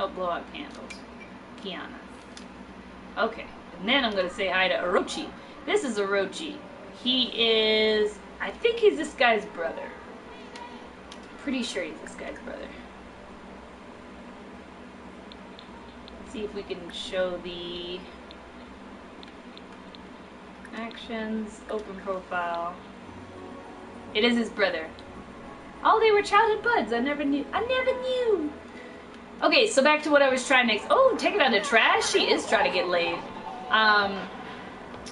Help blow out candles. Kiana. Okay. And then I'm to say hi to Orochi. This is Orochi. He is, I think he's this guy's brother. Pretty sure he's this guy's brother. Let's see if we can show the actions, open profile. It is his brother. Oh, they were childhood buds. I never knew. I never knew. Okay, so back to what I was trying to. Oh, take it out of trash. She is trying to get laid. Um,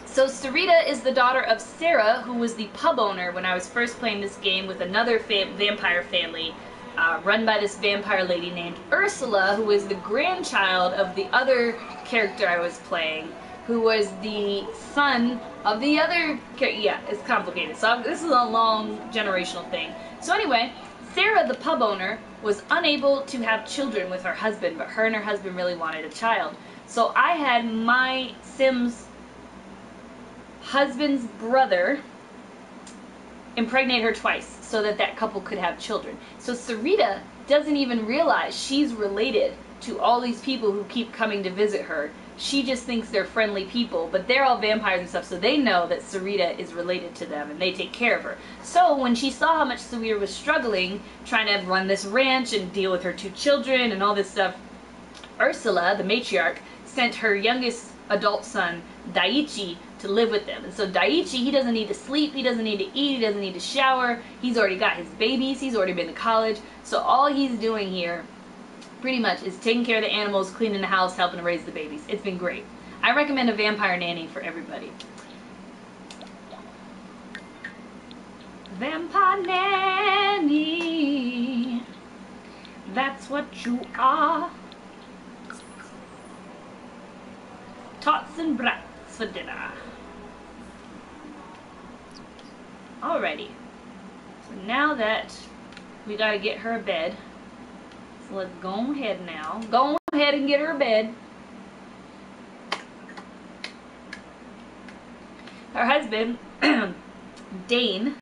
so Sarita is the daughter of Sarah, who was the pub owner when I was first playing this game with another fam- vampire family, uh, run by this vampire lady named Ursula, who is the grandchild of the other character I was playing, who was the son of the other. Yeah, it's complicated. So this is a long generational thing. So anyway, Sarah, the pub owner, was unable to have children with her husband, but her and her husband really wanted a child. So I had my Sims husband's brother impregnate her twice so that that couple could have children. So Sarita doesn't even realize she's related to all these people who keep coming to visit her. She just thinks they're friendly people, but they're all vampires and stuff, so they know that Sarita is related to them and they take care of her. So when she saw how much Sarita was struggling trying to run this ranch and deal with her two children and all this stuff, Ursula, the matriarch, sent her youngest adult son, Daichi, to live with them. And so Daichi, he doesn't need to sleep, he doesn't need to eat, he doesn't need to shower. He's already got his babies, he's already been to college. So all he's doing here pretty much is taking care of the animals, cleaning the house, helping to raise the babies. It's been great. I recommend a vampire nanny for everybody. Vampire nanny. That's what you are. Tots and brats for dinner. Alrighty. So now that we gotta get her a bed, let's go ahead now. Go ahead and get her a bed. Her husband, Dane,